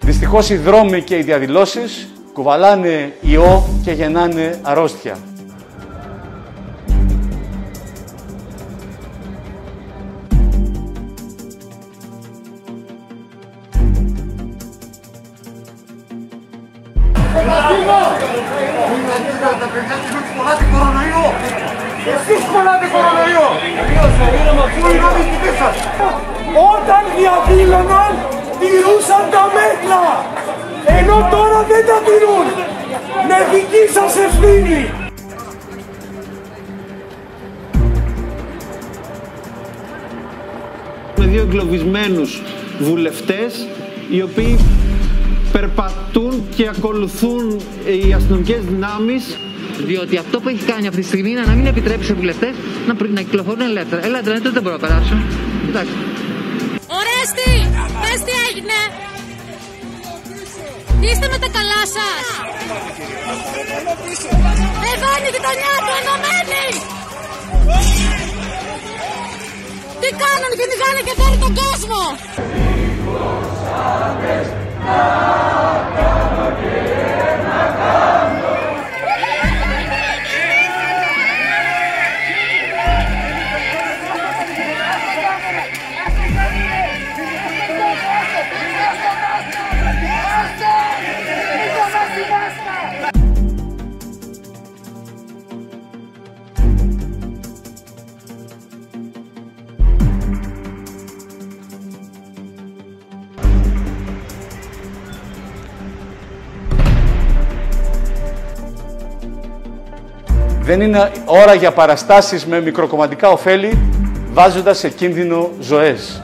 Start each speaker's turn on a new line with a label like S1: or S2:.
S1: Δυστυχώς οι δρόμοι και οι διαδηλώσεις κουβαλάνε ιό και γεννάνε αρρώστια.
S2: Εσείς κολλάτε κορονοϊό! Πού είναι οι διοικητές σας! Όταν διαδήλωναν, τηρούσαν τα μέτρα! Ενώ τώρα δεν τα τηρούν! Με δική σας ευθύνη!
S3: με δύο εγκλωβισμένους βουλευτές οι οποίοι περπατούν και ακολουθούν οι αστυνομικές δυνάμεις
S4: Διότι αυτό που έχει κάνει αυτή τη στιγμή είναι να μην επιτρέπει σε βουλευτές να, πρι- να κυκλοφορούν ελεύθερα. Ελεύθερα, δεν μπορώ να περάσω. Εντάξει.
S5: Ορέστη! Πες τι έγινε! Είστε με τα καλά σας! Εδώ είναι η γειτονιά του ενωμένη! Τι κάνουν, κυνηγάνε και φέρνουν τον κόσμο!
S1: Δεν είναι ώρα για παραστάσεις με μικροκομματικά ωφέλη, βάζοντας σε κίνδυνο ζωές.